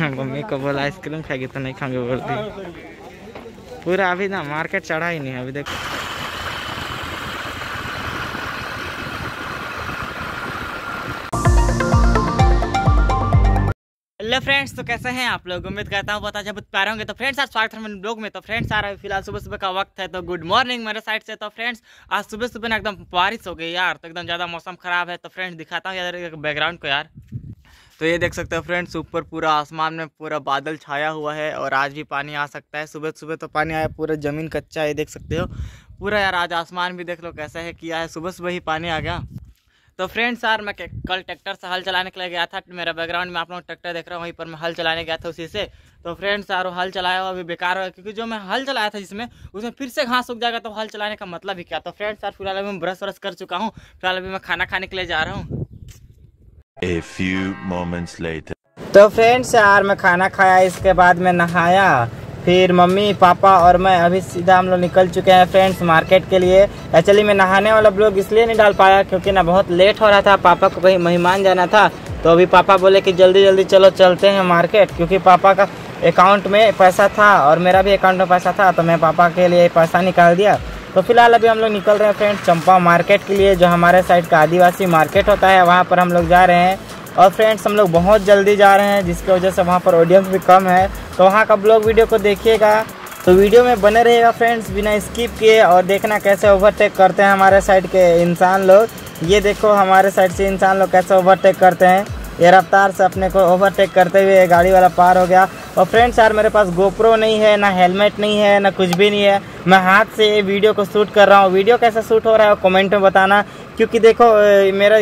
Mummy को बोला, ice cream खाएगी तो नहीं खाएँगे बोलती। पूरा अभी ना मार्केट चढ़ा ही नहीं है, अभी देखो। हेलो फ्रेंड्स तो कैसे हैं आप लोग? उम्मीद करता हूँ बहुत बहुत प्यारे होंगे। तो फ्रेंड्स, आज स्वागत है ब्लॉग में। तो फ्रेंड्स, आ रहा है फ़िलहाल सुबह सुबह का वक्त है तो गुड मॉर्निंग मेरे साइड से। तो फ्रेंड्स, आज सुबह सुबह ना एकदम बारिश हो गई यार तो एकदम ज़्यादा मौसम ख़राब है। तो फ्रेंड्स, दिखाता हूँ यार बैकग्राउंड को यार। तो ये देख सकते हो फ्रेंड्स, ऊपर पूरा आसमान में पूरा बादल छाया हुआ है और आज भी पानी आ सकता है। सुबह सुबह तो पानी आया, पूरा ज़मीन कच्चा है, देख सकते हो। पूरा यार आज आसमान भी देख लो कैसा है, किया है सुबह सुबह ही पानी आ गया। तो फ्रेंड्स, यार मैं कल ट्रैक्टर से हल चलाने के लिए गया था, मेरा बैकग्राउंड में आप लोग ट्रैक्टर देख रहे हो, वहीं पर मैं हल चलाने गया था उसी से। तो फ्रेंड्स, यार वो हल चलाया हुआ अभी बेकार हुआ क्योंकि जो मैं हल चलाया था जिसमें, उसमें फिर से घास उग जाएगा तो हल चलाने का मतलब ही क्या? तो फ्रेंड्स, यार फ़िलहाल अभी मैं ब्रश व्रश कर चुका हूँ, फ़िलहाल अभी मैं खाना खाने के लिए जा रहा हूँ। A few moments later. तो फ्रेंड्स यार मैं खाना खाया, इसके बाद मैं नहाया। फिर मम्मी, पापा और मैं अभी सीधा हम लोग निकल चुके हैं फ्रेंड्स मार्केट के लिए। एक्चुअली मैं नहाने वाला ब्लॉग इसलिए नहीं डाल पाया क्योंकि ना बहुत लेट हो रहा था, पापा को कहीं मेहमान जाना था। तो अभी पापा बोले कि जल्दी जल्दी चलो चलते हैं मार्केट क्योंकि पापा का अकाउंट में पैसा था और मेरा भी अकाउंट में पैसा था तो मैं पापा के लिए पैसा निकाल दिया। तो फ़िलहाल अभी हम लोग निकल रहे हैं फ्रेंड्स चंपा मार्केट के लिए, जो हमारे साइड का आदिवासी मार्केट होता है, वहाँ पर हम लोग जा रहे हैं। और फ्रेंड्स हम लोग बहुत जल्दी जा रहे हैं, जिसकी वजह से वहाँ पर ऑडियंस भी कम है। तो वहाँ का ब्लॉग वीडियो को देखिएगा। तो वीडियो में बने रहेगा फ्रेंड्स, बिना स्किप किए, और देखना कैसे ओवरटेक करते हैं हमारे साइड के इंसान लोग। ये देखो हमारे साइड से इंसान लोग कैसे ओवरटेक करते हैं। ये रफ्तार से अपने को ओवरटेक करते हुए गाड़ी वाला पार हो गया। और फ्रेंड्स यार, मेरे पास गोप्रो नहीं है, ना हेलमेट नहीं है, ना कुछ भी नहीं है। मैं हाथ से ये वीडियो को शूट कर रहा हूँ। वीडियो कैसा शूट हो रहा है कमेंट में बताना। क्योंकि देखो मेरा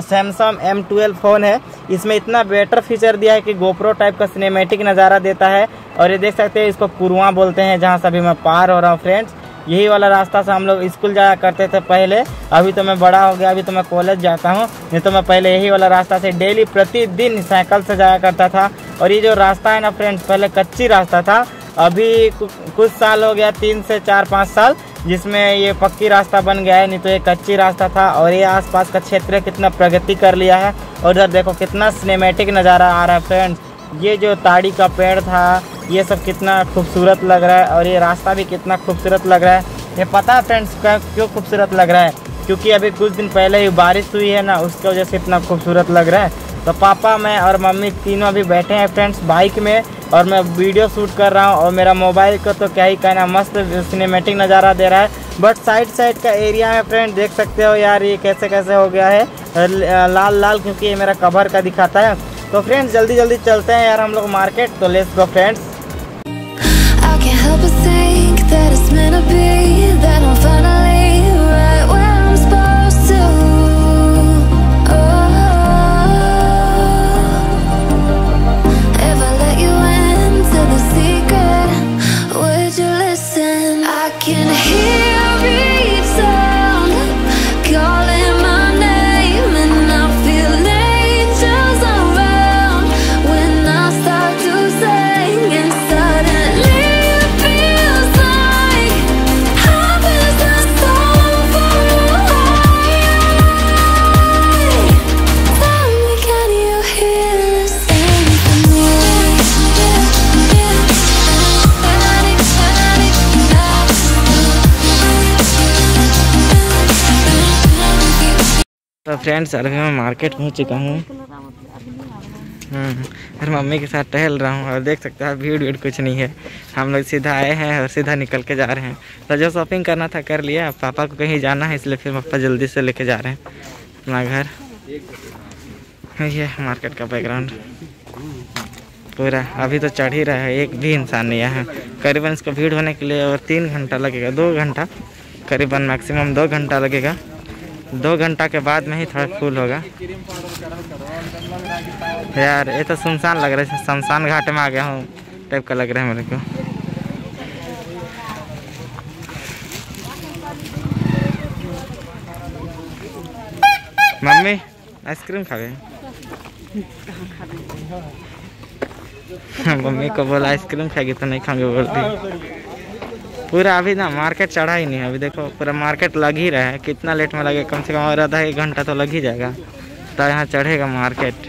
सैमसंग एम ट्वेल्व फ़ोन है। इसमें इतना बेटर फीचर दिया है कि गोप्रो टाइप का सिनेमेटिक नज़ारा देता है। और ये देख सकते हैं, इसको कुरुआ बोलते हैं, जहाँ से अभी मैं पार हो रहा हूँ फ्रेंड्स यही वाला रास्ता से हम लोग स्कूल जाया करते थे पहले। अभी तो मैं बड़ा हो गया, अभी तो मैं कॉलेज जाता हूँ। नहीं तो मैं पहले यही वाला रास्ता से डेली प्रतिदिन साइकिल से जाया करता था। और ये जो रास्ता है ना फ्रेंड्स, पहले कच्ची रास्ता था। अभी कुछ साल हो गया, तीन से चार, पाँच साल, जिसमें ये पक्की रास्ता बन गया है, नहीं तो ये कच्ची रास्ता था। और ये आसपास का क्षेत्र कितना प्रगति कर लिया है। और इधर देखो कितना सिनेमेटिक नज़ारा आ रहा है फ्रेंड्स। ये जो ताड़ी का पेड़ था ये सब कितना खूबसूरत लग रहा है और ये रास्ता भी कितना खूबसूरत लग रहा है। ये पता है फ्रेंड्स का क्यों खूबसूरत लग रहा है? क्योंकि अभी कुछ दिन पहले ही बारिश हुई है ना, उसकी वजह से इतना खूबसूरत लग रहा है। तो पापा, मैं और मम्मी तीनों अभी बैठे हैं फ्रेंड्स बाइक में, और मैं वीडियो शूट कर रहा हूँ और मेरा मोबाइल का तो क्या ही कहना, मस्त सिनेमेटिक नज़ारा दे रहा है। बट साइड साइड का एरिया में फ्रेंड देख सकते हो यार, ये कैसे कैसे हो गया है। लाल लाल, क्योंकि ये मेरा कवर का दिखाता है। तो फ्रेंड्स जल्दी जल्दी चलते हैं यार हम लोग मार्केट तो let's go friends it's meant to be That I'm finally तो फ्रेंड्स अभी मैं मार्केट पहुँच चुका हूँ। हम्म, और मम्मी के साथ टहल रहा हूँ और देख सकते हैं भीड़ भीड़ कुछ नहीं है। हम लोग सीधा आए हैं और सीधा निकल के जा रहे हैं। तो जो शॉपिंग करना था कर लिया पापा को कहीं जाना है इसलिए फिर पापा जल्दी से लेके जा रहे हैं अपना घर। ये मार्केट का बैकग्राउंड पूरा अभी तो चढ़ ही रहा है एक भी इंसान नहीं आया है। करीबन इसको भीड़ होने के लिए और तीन घंटा लगेगा दो घंटा। करीबन मैक्सिमम दो घंटा लगेगा। दो घंटा के बाद में ही थोड़ा फुल होगा। यार, ये तो सुनसान लग रहा है शमशान घाट में आ गया हूँ टाइप का लग रहा है मेरे को। मम्मी, आइसक्रीम खा गए मम्मी को बोला, आइसक्रीम खाएगी तो नहीं खाएँगे बोलती। पूरा अभी ना मार्केट चढ़ा ही नहीं है। अभी देखो, पूरा मार्केट लग ही रहा है। कितना लेट में लगेगा कम से कम और आधा एक घंटा तो लग ही जाएगा। तो यहाँ चढ़ेगा मार्केट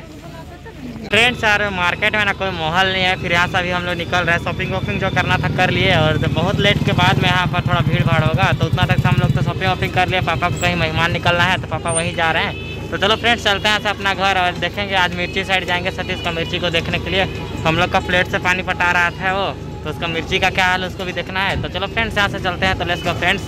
फ्रेंड्स यार मार्केट में ना कोई माहौल नहीं है। फिर यहाँ से अभी हम लोग निकल रहे हैं। शॉपिंग वॉपिंग जो करना था कर लिए और जब बहुत लेट के बाद में यहाँ पर थोड़ा भीड़ भाड़ होगा तो उतना तक से हम लोग तो शॉपिंग वॉपिंग कर लिए। पापा को कहीं मेहमान निकलना है तो पापा वहीं जा रहे हैं। तो चलो फ्रेंड्स चलते हैं अपना घर और देखेंगे आज मिर्ची साइड जाएँगे सतीश का मिर्ची को देखने के लिए। हम लोग का प्लेट से पानी पटा रहा था वो। तो उसका मिर्ची का क्या हाल है, उसको भी देखना है। तो चलो फ्रेंड्स यहाँ से चलते हैं। तो लेट्स गो फ्रेंड्स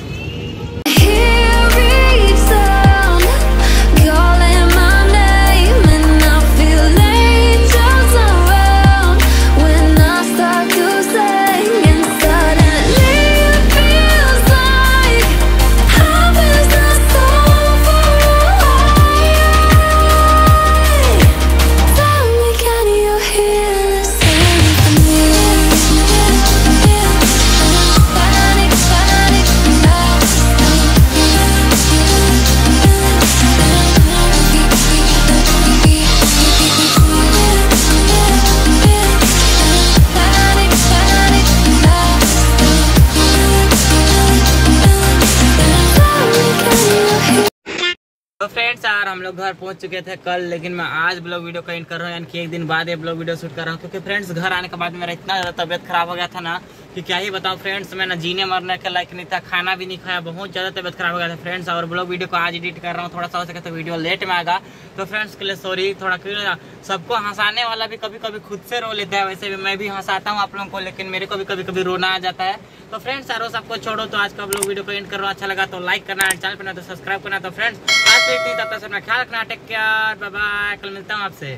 तो फ्रेंड्स यार हम लोग घर पहुँच चुके थे कल, लेकिन मैं आज ब्लॉग वीडियो का एंड कर रहा हूँ। यानी कि एक दिन बाद ये ब्लॉग वीडियो शूट कर रहा हूँ। क्योंकि फ्रेंड्स घर आने के बाद मेरा इतना ज़्यादा तबियत खराब हो गया था ना कि क्या ही बताऊँ फ्रेंड्स मैं ना जीने मरने के लायक नहीं था, खाना भी नहीं खाया, बहुत ज़्यादा तबियत खराब हो गया था फ्रेंड्स और ब्लॉग वीडियो को आज एडिट कर रहा हूँ, थोड़ा सा हो सके तो वीडियो लेट में आएगा। तो फ्रेंड्स के लिए सॉरी थोड़ा क्यों सबको हंसाने वाला भी कभी कभी खुद से रो लेता है, वैसे भी मैं भी हंसाता हूँ आप लोगों को, लेकिन मेरे को भी कभी कभी रोना आ जाता है। तो फ्रेंड्स यारो सबको छोड़ो तो आज का ब्लॉग वीडियो को एंड करो अच्छा लगा तो लाइक करना, चैनल पर ना तो सब्सक्राइब करना। तो फ्रेंड्स आज तो इतनी तब तक अपना ख्याल रखना टेक केयर बाय बाय कल मिलता हूँ आपसे।